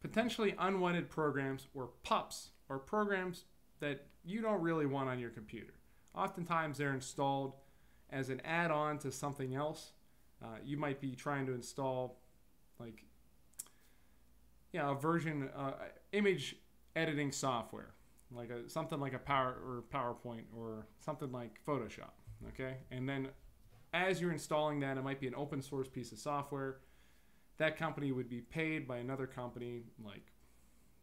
potentially unwanted programs or PUPs or programs that you don't really want on your computer. Oftentimes they're installed as an add-on to something else. Uh, you might be trying to install like you know, a version uh, image editing software like a something like a power or PowerPoint or something like Photoshop okay and then as you're installing that it might be an open source piece of software that company would be paid by another company like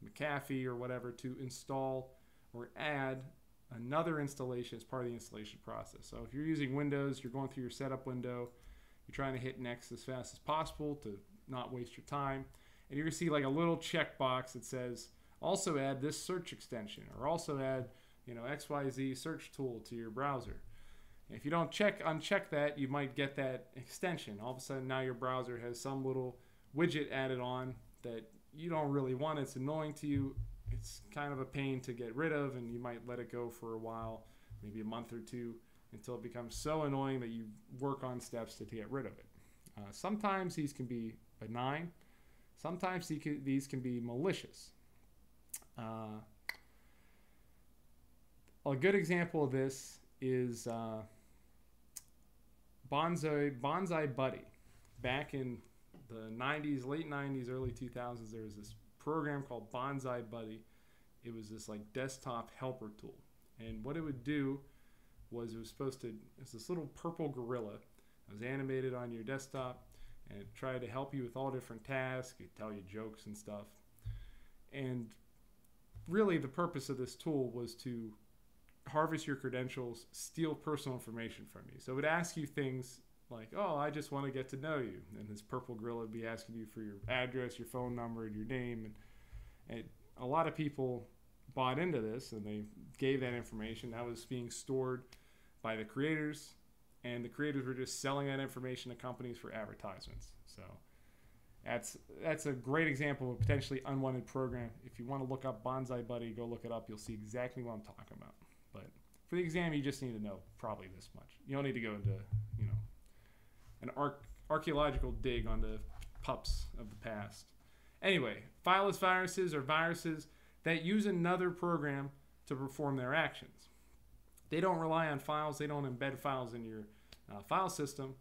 McAfee or whatever to install or add another installation as part of the installation process. So if you're using Windows, you're going through your setup window, you're trying to hit next as fast as possible to not waste your time, and you're gonna see like a little checkbox that says also add this search extension or also add you know XYZ search tool to your browser. If you don't check uncheck that, you might get that extension. All of a sudden now your browser has some little widget added on that you don't really want. It's annoying to you. It's kind of a pain to get rid of, and you might let it go for a while, maybe a month or two, until it becomes so annoying that you work on steps to, get rid of it. Uh, sometimes these can be benign. Sometimes these can be malicious. Uh, a good example of this is uh, Bonzi, Bonzi Buddy. Back in the 90s, late 90s, early 2000s, there was this program called Bonzi Buddy. It was this like desktop helper tool. And what it would do was it was supposed to, it's this little purple gorilla. It was animated on your desktop and it tried to help you with all different tasks. It tell you jokes and stuff. And really the purpose of this tool was to harvest your credentials, steal personal information from you. So it would ask you things like, oh, I just want to get to know you. And this purple gorilla would be asking you for your address, your phone number, and your name. And, and a lot of people bought into this and they gave that information. That was being stored by the creators, and the creators were just selling that information to companies for advertisements. So that's that's a great example of a potentially unwanted program. If you want to look up Bonzi Buddy, go look it up. You'll see exactly what I'm talking about. But for the exam, you just need to know probably this much. You don't need to go into you know an arc- archaeological dig on the pups of the past. Anyway, fileless viruses are viruses that use another program to perform their actions. They don't rely on files, they don't embed files in your uh, file system.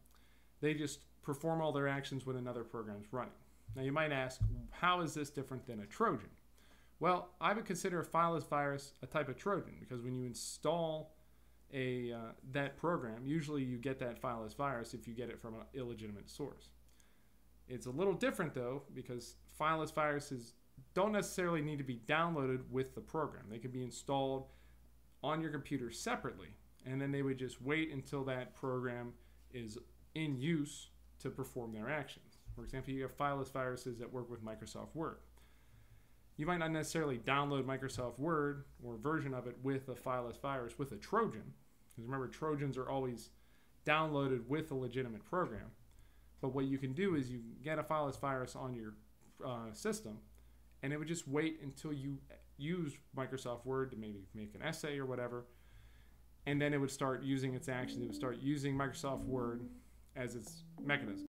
They just perform all their actions when another program is running. Now you might ask, how is this different than a Trojan? Well, I would consider a fileless virus a type of Trojan because when you install a uh, that program, usually you get that fileless virus if you get it from an illegitimate source. It's a little different though because fileless viruses don't necessarily need to be downloaded with the program. They can be installed on your computer separately, and then they would just wait until that program is in use to perform their actions. For example, you have fileless viruses that work with Microsoft Word. You might not necessarily download Microsoft Word or version of it with a fileless virus with a Trojan, because remember, Trojans are always downloaded with a legitimate program. But what you can do is you get a fileless virus on your uh, system, and it would just wait until you use Microsoft Word to maybe make an essay or whatever, and then it would start using its actions. It would start using Microsoft Word as its mechanism.